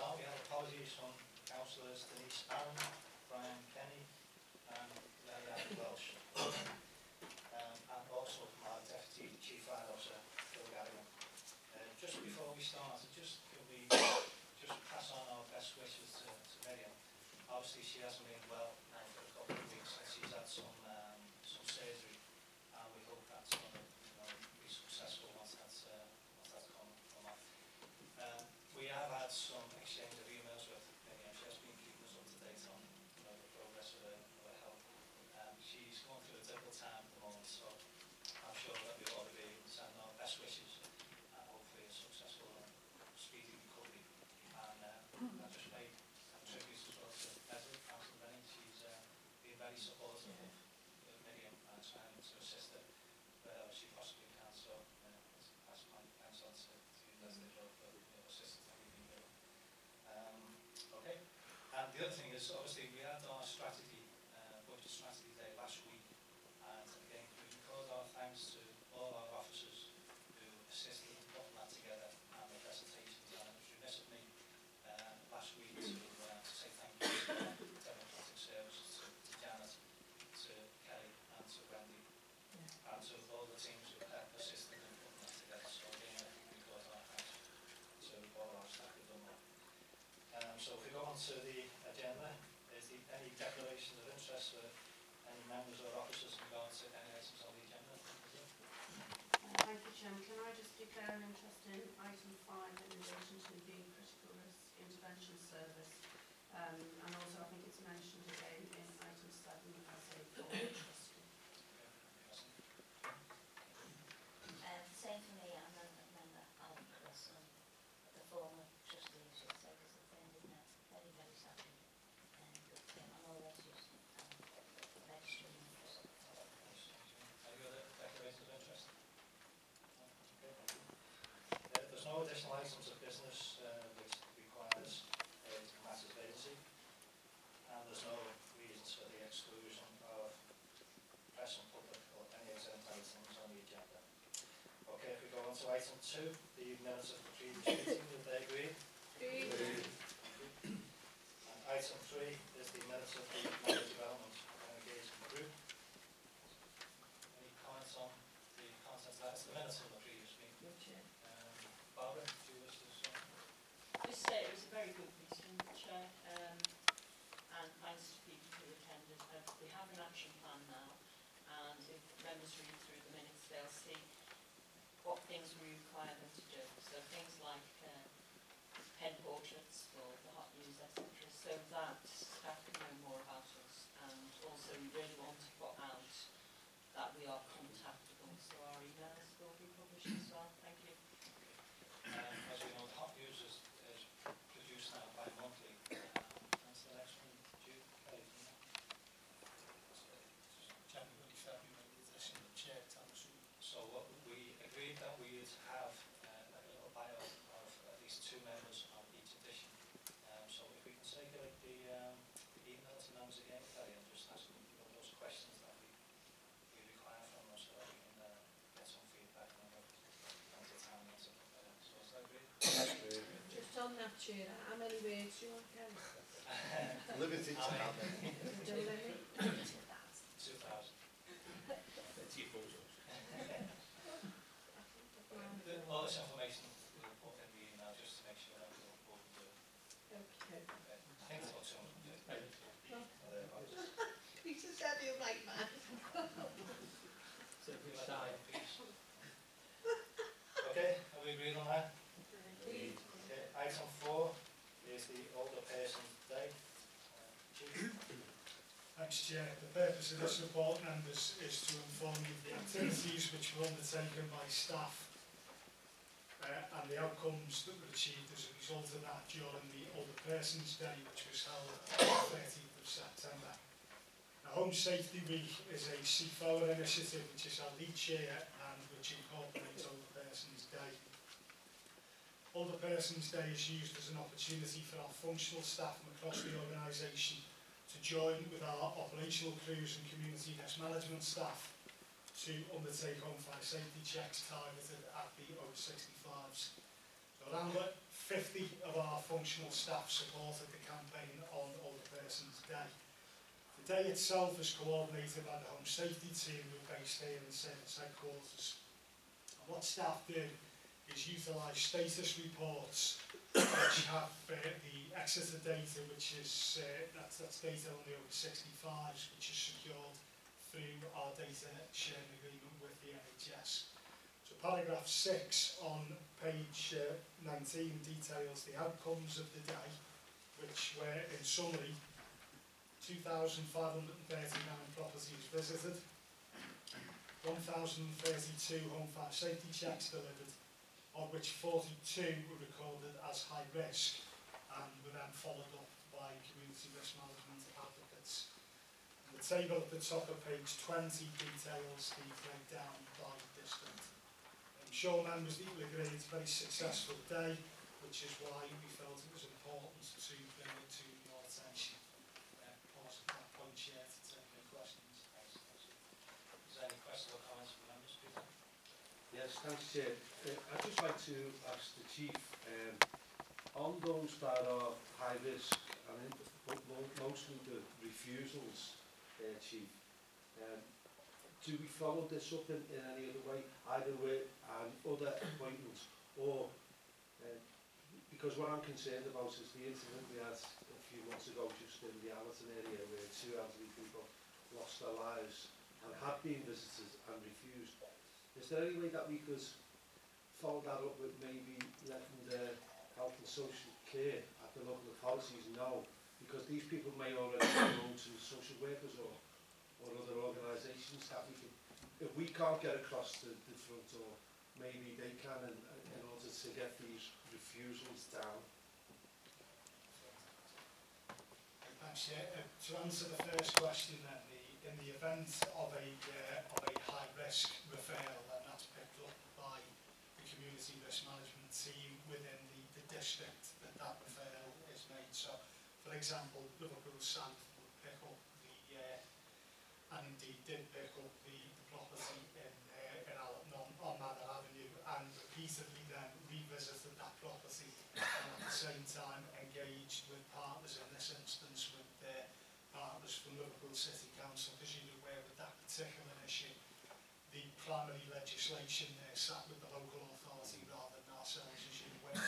have apologies from councillors Denise Aaron, Brian Kenny, and Leonard Welsh. Um, and also from our Deputy Chief Fire Officer, Phil Gallagher. Uh, just before we start, just can we just pass on our best wishes to, to Miriam. Obviously, she hasn't been well now for a couple of weeks, and she's had some, um, some surgery, and we hope that's going to, you know, be successful once that's, uh, once that's come, come off. Um, we have had some exchange of emails with Miriam. She has been keeping us up to date on you know, the progress of her, of her health. Um, she's going through a difficult time at the moment, so I'm sure that we'll all be sending our best wishes and hopefully a successful and speedy recovery. And uh, I just made a tribute as well to Leslie Council Benning. She's uh, been very supportive of of Miriam and trying to assist her wherever she possibly can. So uh, let's pass my thanks on to, to Leslie as well for your assistance that you've been doing. Um, okay. And the other thing is, obviously, we had our strategy, uh, budget strategy day last week. And again, we record our thanks to all our officers who assisted in putting that together and the presentations. And it was remiss of me uh, last week to, uh, to say thank you to Democratic Services, to, to Janet, to Kelly and to Wendy and to all the teams who have assisted in putting that together. So again, I think we got our thanks to all our staff who've done that. Um, so if we go on to the agenda, is the, any declaration of interest for any members or officers in regard to any items on the agenda? Thank you, Chairman. Can I just declare an interest in item five in relation to the critical risk intervention service? Um, and also I think it's mentioned again in item seven as a board trustee. Um, same for me, I'm a member of Wilson, the former trustees, should say, because at the end of that, very, very sadly. And um, I'm always just um, registering interest. Any other declarations of interest? No? Okay, thank you. Uh, There's no additional items of business uh, which requires a massive vacancy, and there's no reasons for the exclusion of press and public or any exempt items on the agenda. Okay, if we go on to item two, the minutes of the previous meeting, would they agree? And item three is the minutes of the Member Development and Engagement Group. Any comments on the contents of that? It's the minutes of the previous meeting. Um, Barbara, do you wish to say? Just say it was a very good meeting, Chair, um, and thanks to people who attended. Uh, we have an action plan now, and if members read through the minutes, they'll see what things we require them to do. So things like uh, pen portraits for the hot news, etc., so that staff can know more about us. And also, we really want to put out that we are contactable, so our emails will be published as well. Thank you. Um, as we know, the hot news is, is produced now bi-monthly. Um, When's the next one due? Kelly, do you know? January, February, edition of Chair Thomas. So what we agreed that we'd have uh, a little bio of at least two members of each edition. Um, so if we can circulate the, um, the emails and numbers again, Kelly, and just ask them you know, those questions that we, we require from them so that we can uh, get some feedback on what on the town and stuff like that. So is that agreed? Just on that, Chair, how many words do you want, Ken? Limited to how many? Do you let me? Two thousand. All this information we'll put in the email just to make sure that we'll, we'll do. Okay. I think it's about two hundred and fifty. Or thereabouts. He's a steady like man. So we like that piece. Okay, are we agreed on that? The older person's day. Uh, Chief? Thanks, Chair. The purpose of this report, members, is to inform you of the activities which were undertaken by staff uh, and the outcomes that were achieved as a result of that during the Older Persons Day, which was held on the 13th of September. Now, Home Safety Week is a CFOA initiative which is held each year and which incorporates Day. Older Persons Day is used as an opportunity for our functional staff from across the organisation to join with our operational crews and community risk management staff to undertake home fire safety checks targeted at the over 65s. So around about 50 of our functional staff supported the campaign on Older Persons Day. The day itself is coordinated by the Home Safety Team who are based here in service headquarters. And what staff do is utilise status reports which have uh, the Exeter data, which is, uh, that's, that's data only over 65s, which is secured through our data sharing agreement with the NHS. So paragraph 6 on page uh, 19 details the outcomes of the day, which were in summary 2,539 properties visited, 1,032 home fire safety checks delivered, of which 42 were recorded as high risk and were then followed up by community risk management advocates. And the table at the top of page 20 details the breakdown by district. I'm sure members that will agree it's a very successful day, which is why we felt it was important to bring it to your attention. Uh, pause at that point, Chair, to take any questions. Is there any questions or comments from members, Peter? Yes, thanks, Chair. Uh, I'd just like to ask the Chief, um, on those that are high risk, but mo- mostly the refusals, uh, Chief, um, do we follow this up in, in any other way, either with um, other appointments or, uh, because what I'm concerned about is the incident we had a few months ago just in the Allerton area where two elderly people lost their lives and had been visited and refused. Is there any way that we could follow that up with maybe letting the health and social care at the local authorities know? Because these people may already be known to social workers or, or other organisations that we could, if we can't get across the, the front door, maybe they can in, in order to get these refusals down. Thanks, Chair. Uh, to answer the first question then, the, in the event of a, uh, of a high risk referral, then that's picked up by community risk management team within the, the district that that referral is made. So, for example, Liverpool South would pick up the, uh, and indeed did pick up the, the property in, uh, in Allerton on, on Manor Avenue and repeatedly then revisited that property and at the same time engaged with partners in this instance with uh, partners from Liverpool City Council because you're aware with that particular issue the primary legislation there sat with the local authority rather than ourselves as you're aware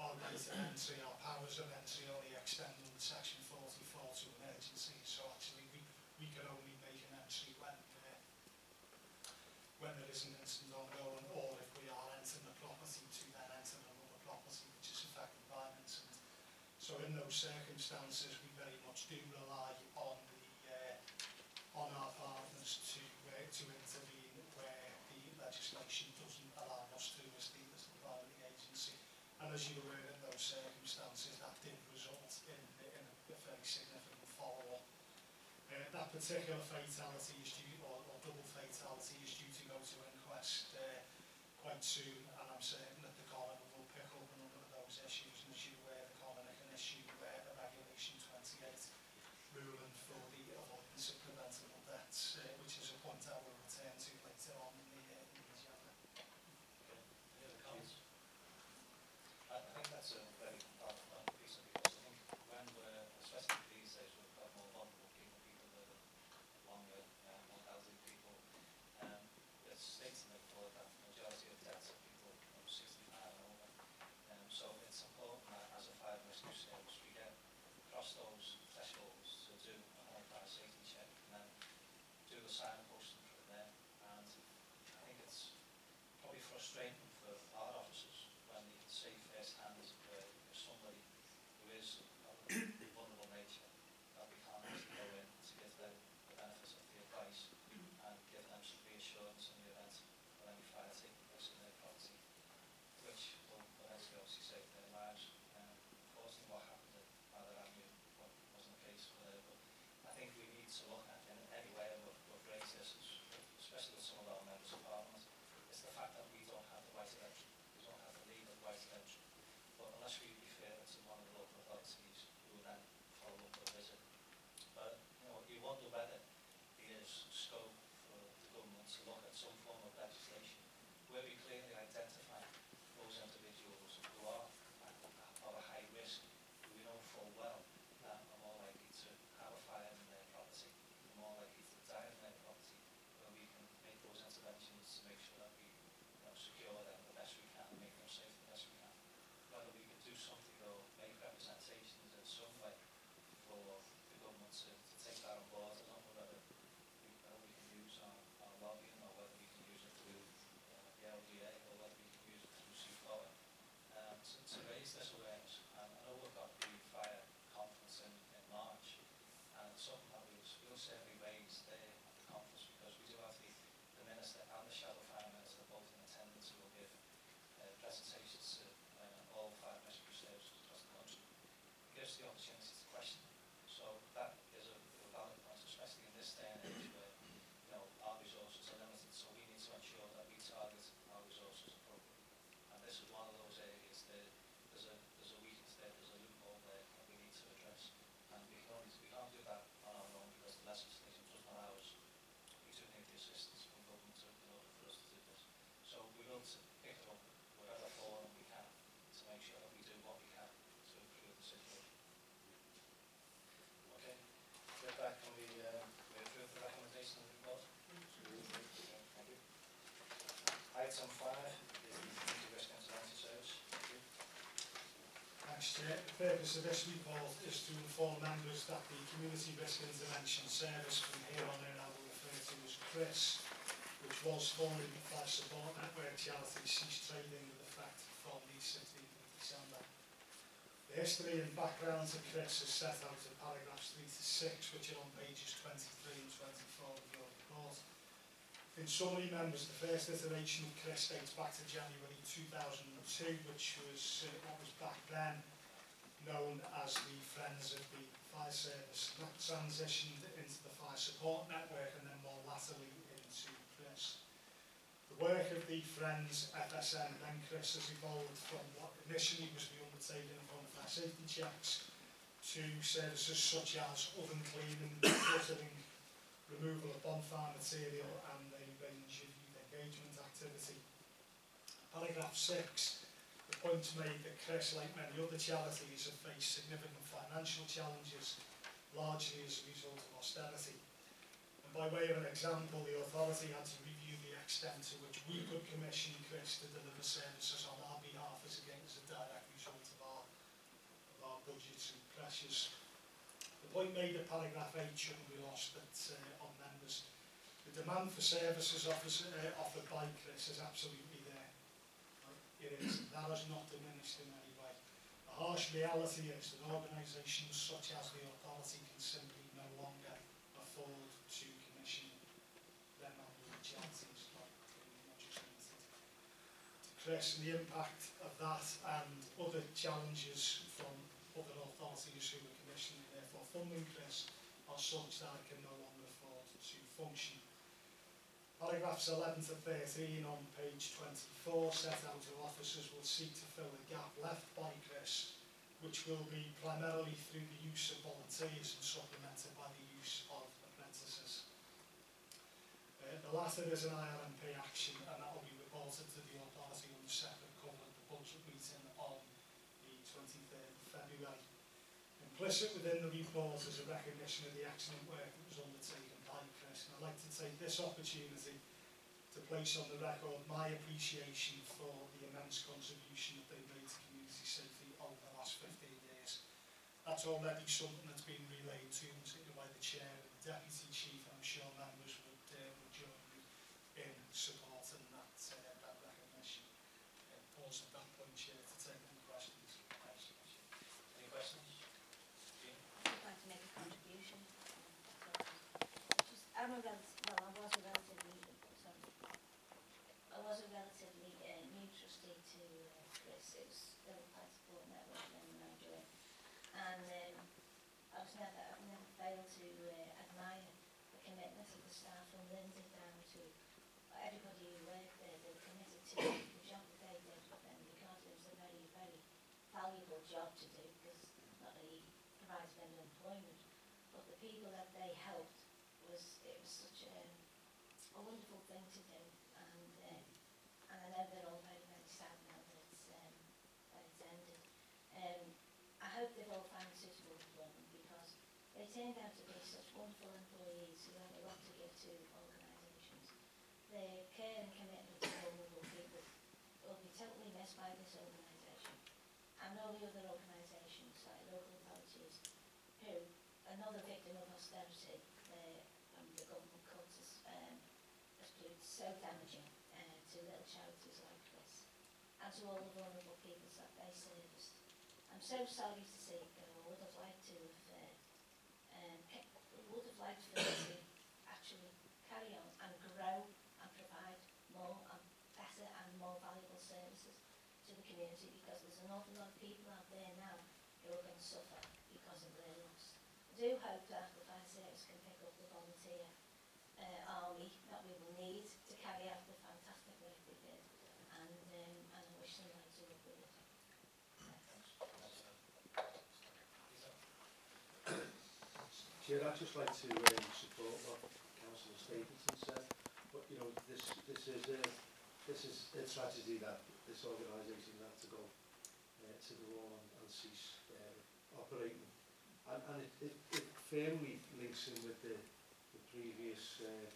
our, our right of powers of entry only extend under section 44 to emergency so actually we, we can only make an entry when uh, when there is an incident ongoing or if we are entering the property to then enter another property which is affected by an incident. So in those circumstances, we very much do rely on the uh, on our partners to uh, to intervene where the legislation doesn't allow us to as the, as the primary agency. And as you were in those circumstances, that did result in, in a, very significant follow-up. Uh, that particular fatality is due, or, or double fatality is due to go to inquest uh, quite soon, and I'm certain that the coroner will pick up a number of those issues. And as you were, the coroner can issue uh, a regulation 28 ruling for the avoidance of preventable deaths, uh, which is a point I will return to later on in the, uh, in the agenda. Okay. Any other comments? I, I think that's a very important piece of because I think when we're, especially these days, we've got more vulnerable people, people that are longer, uh, more elderly people. Um, it's stated in the report that the majority of deaths are people from 65 and over. Um, so it's important that as a fire and rescue service, we get across those thresholds to do a home fire safety check and then do the signposting from there. And I think it's probably frustrating for our officers when you can see firsthand uh, somebody who is of a vulnerable nature, that we can't actually go in to give them the benefits of the advice and give them some reassurance in the event of any fire taking place in their property, which will eventually obviously save their lives. Um, unfortunately, what happened at Manor Avenue wasn't the case for there, but I think we need to look at in any way of, of raise this, especially with some of our members of parliament, it's the fact that we don't have the right of entry, we don't have the legal right of entry. But unless we refer it to one of the local authorities who will then follow up with a visit. But, you know, you wonder whether there is scope for the government to look at some form of legislation where we clearly identify those individuals who are at, at a high presentations to uh, all fire and rescue services across the country. It gives the opportunity to question. So that is a a valid point, especially in this day and age where, you know, our resources are limited, so we need to ensure that we target our resources appropriately. And this is one of those areas that there's a, there's a weakness there, there's a loophole there that we need to address. And we can only, we can't do that on our own because the legislation does not allow us. We do need the assistance from government to- in order for us to do this. So we will t- pick it up whatever forum we can to make sure that we do what we can to improve the situation. Okay, with that, can we, uh, we approve the recommendation of the report? Okay, Thank you. Item five is community risk service. Thanks, Chair. The purpose of this report is to inform members that the Community Risk Intervention Service from here on in I will refer to as CRIS, which was formerly the Fire Support Network charity, ceased trading with effect from the 16th of December. The history and background to CRIS is set out in paragraphs 3 to 6, which are on pages 23 and 24 of your report. In summary, members, the first iteration of CRIS dates back to January 2002, which was uh, what was back then known as the Friends of the Fire Service. That transitioned into the Fire Support Network and then more latterly into CRIS. The work of the Friends FSN then CRIS has evolved from what initially was the undertaking of home fire safety checks to services such as oven cleaning, guttering, removal of bonfire material and a range of youth engagement activity. Paragraph 6, the point made that CRIS, like many other charities, have faced significant financial challenges, largely as a result of austerity. And by way of an example, the authority had to review the extent to which we could commission CRIS to deliver services on our behalf as against a direct result of our, of our budgetary pressures. The point made at paragraph 8 shouldn't be lost that, uh, on members. The demand for services uh, offered by CRIS is absolutely there. It is. That has not diminished in any way. The harsh reality is that organisations such as the authority can simply no longer afford to commission them the charities like CRIS, and the impact of that and other challenges from other authorities who are commissioning therefore funding CRIS are such that it can no longer afford to function. Paragraphs 11 to 13 on page 24 set out how officers will seek to fill the gap left by CRIS, which will be primarily through the use of volunteers and supplemented by the use of apprentices. Uh, the latter is an IRMP action and that will be reported to the authority on the separate cover at the budget meeting on the 23rd of February. Implicit within the report is a recognition of the excellent work that was undertaken And I'd like to take this opportunity to place on the record my appreciation for the immense contribution that they've made to community safety over the last 15 years. That's already something that's been relayed to me particularly by the chair and the deputy chief. and I'm sure members would, uh, would join me in supporting that, uh, that recognition. Uh, pause at that point, Chair, to take any questions. Thanks. Any questions? Jean? I'd like to make a contribution. I'm a relative, well, I was a relatively, sorry. I was a relatively uh, new trustee to uh, CRIS, it was Fire Support Network I joined. And um, I was never, I've never failed to uh, admire the commitment of the staff from Lindsay down to everybody who worked there, they were committed to the job that they did and because it was a very, very valuable job to do because not only provides them employment, but the people that they helped was, it was such a, a wonderful thing to do and, uh, and I know they're all very, very sad now that it's, um, that it's ended. Um, I hope suitable employment because they turned out to be such wonderful employees who have a lot to give to organisations. Their care and commitment to vulnerable people will be totally missed by this organisation and all the other organisations like local authorities who, another victim of austerity, and the government cuts has, um, has proved so damaging uh, to little charities like this and to all the vulnerable people that so sorry to say it. I would have liked to have, uh, um, would have liked for it to actually carry on and grow and provide more and better and more valuable services to the community because there's an awful lot of people out there now who are going to suffer because of their loss. I do hope that the fire service can pick up the volunteer uh, army that we will need to carry out the fantastic work they did and, um, and I wish them loads of luck with it. I'd just like to um, support what Councillor Stapleton said, but you know, this, this is a, this is a tragedy that this organisation had to go uh, to the wall and, and cease uh, operating. And, and it, it, it firmly links in with the, the previous uh,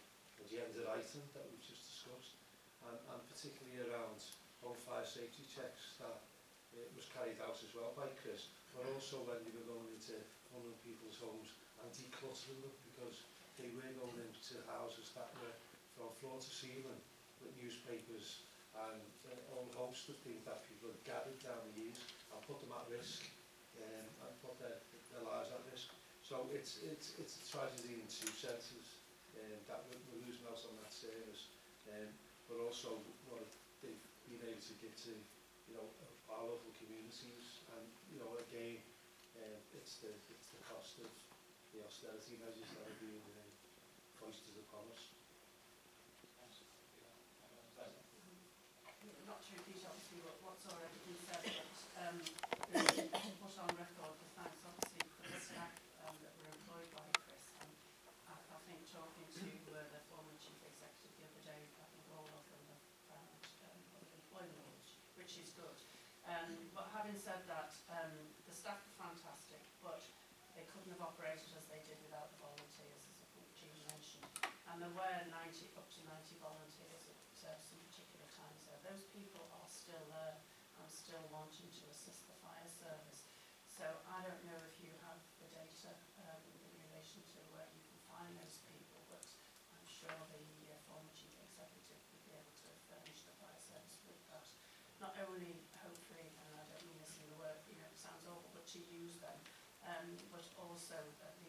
agenda item that we've just discussed, and, and particularly around home fire safety checks that uh, was carried out as well by CRIS, but also when they were going into of people's homes and decluttering them because they were going into houses that were from floor to ceiling with newspapers and uh, all host of things that people had gathered down the years and put them at risk um, and put their, their lives at risk. So it's, it's, it's a tragedy in two senses um, that we're, we're losing out on that service um, but also what they've been able to give to you know, our local communities and you know again um, it's the it's the cost of the austerity measures that are being uh, foisted upon us. Not to repeat obviously what, what's already been said, but um, to put on record the thanks obviously for the staff um, that were employed by CRIS. And I, I think talking to uh, the former chief executive the other day, I think all of them have found um, other employment, which, which is good. Um, but having said that, um, the staff are fantastic, but they couldn't have operated as they did without the volunteers, as I think Jean mentioned. And there were 90, up to 90 volunteers at uh, some particular times there. Those people are still there and still wanting to assist the fire service. So I don't know if you have the data um, in relation to where you can find those people, but I'm sure the uh, former chief executive would be able to furnish the fire service with that. Not only hopefully, and I don't mean this in the word, you know, it sounds awful, but to use them, um, but also at least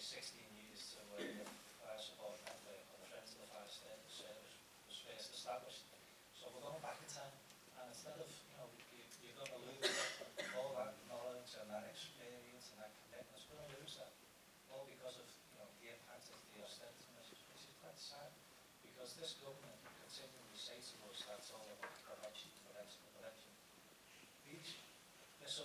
probably 16 years to when the fire support or the Friends of the Fire Service was first established. So we're going back in time, and instead of, you know, you, you're going to lose all that knowledge and that experience and that commitment, it's going to lose that. All because of, you know, the impact of the austerity measures, which is quite sad, because this government continually say to us that it's all about prevention, prevention, prevention. These, this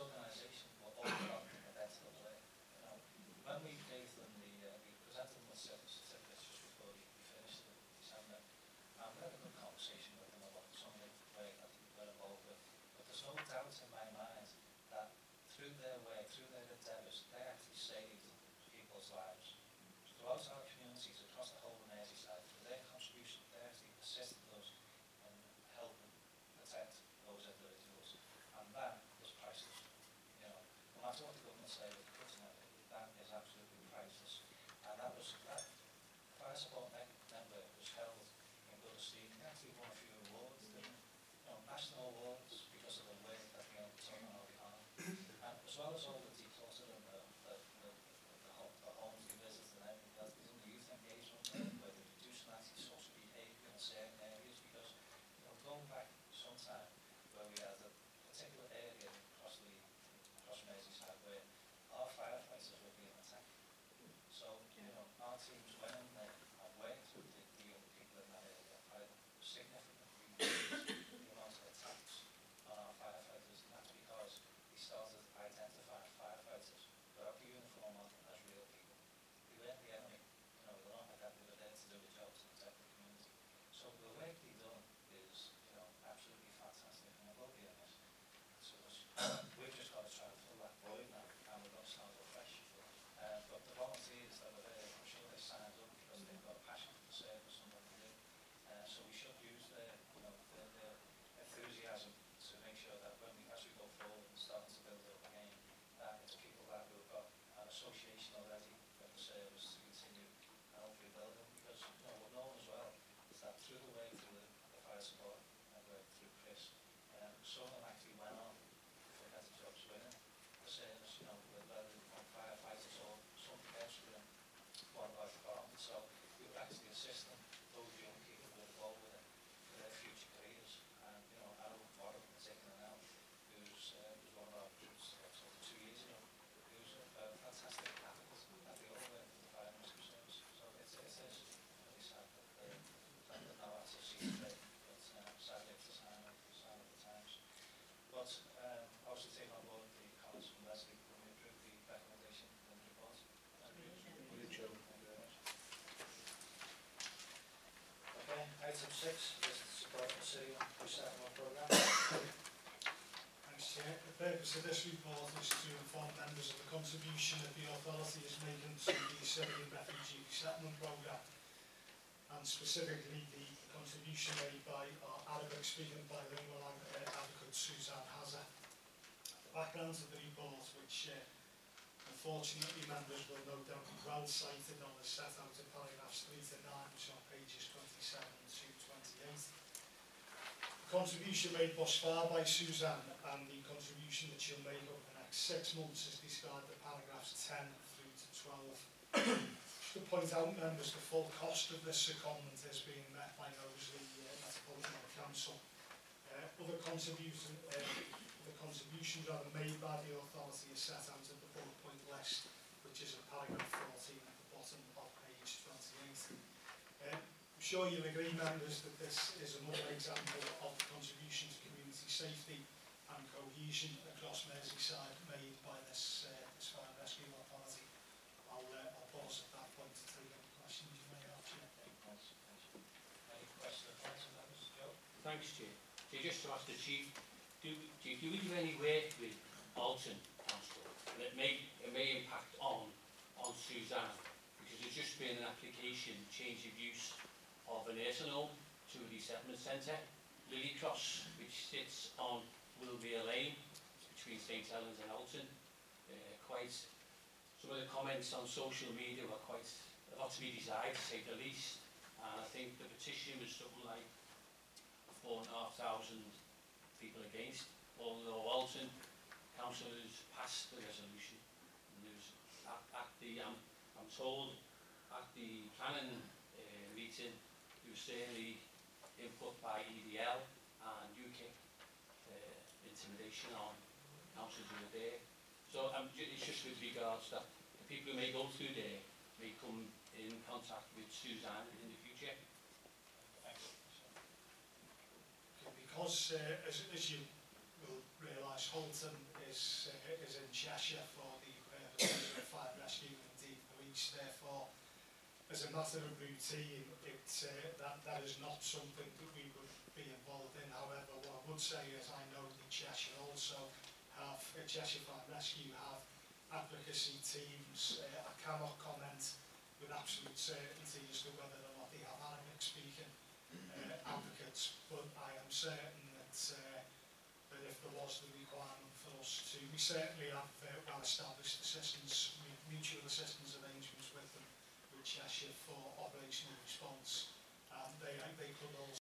But, um, also take on board the comments from Leslie when we approve the recommendation in the report. Thank you. William Chairman. Thank you very much. Okay, item six is to support the Syrian resettlement program. Thanks, Chair. The purpose of this report is to inform members of the contribution that the authority is making to the Syrian Refugee Resettlement Programme and specifically the contribution made by our Arabic speaking bilingual uh, advocate Suzanne Hazza. The backgrounds of the report, which uh, unfortunately members will no doubt be well cited on the set out in paragraphs 3 to 9, which are pages 27 to 28. The contribution made thus far by Suzanne and the contribution that she'll make over the next six months is described in paragraphs 10 through to 12. Just to point out, members, the full cost of this secondment is being met by those uh, the uh, Metropolitan Council. Uh, other contribution, uh, the contributions are made by the authority is set out at the bullet point list, which is in paragraph 14 at the bottom of page 28. Uh, I'm sure you'll agree, members, that this is another example of the contribution to community safety and cohesion across Merseyside made by this, uh, this fire rescue authority. I'll, uh, I'll pause at that point to take any questions you may have. Any questions or comments? Thanks, Chair. So just to ask the Chief, do, do we do any work with Halton Council that may, it may impact on, on Suzanne? Because there's just been an application, change of use of a nursing home to a resettlement centre, Lily Cross, which sits on Wilmere Lane between St Helens and Halton. Uh, quite, some of the comments on social media were quite, a lot to be desired, to say the least. And I think the petition was something like four and a half thousand people against, although Halton Council has passed the resolution. And there's, at, at the, um, I'm told, at the planning uh, meeting, there was certainly input by EDL and UKIP uh, intimidation on councils who were there. So um, it's just with regards that the people who may go through there may come in contact with Suzanne in the future. Thanks. So, Because, uh, as, as you will realise, Halton is, uh, is in Cheshire for the purposes of fire rescue and indeed police, therefore, as a matter of routine, it, uh, that, that is not something that we would be involved in. However, what I would say is I know the Cheshire also have, uh, Cheshire Fire Rescue have advocacy teams. Uh, I cannot comment with absolute certainty as to whether or not they have Arabic speaking uh, advocates, but I am certain that, uh, but if there was the requirement for us to, we certainly have uh, well established assistance, mutual assistance arrangements with them, with Cheshire for operational response. And they, they could all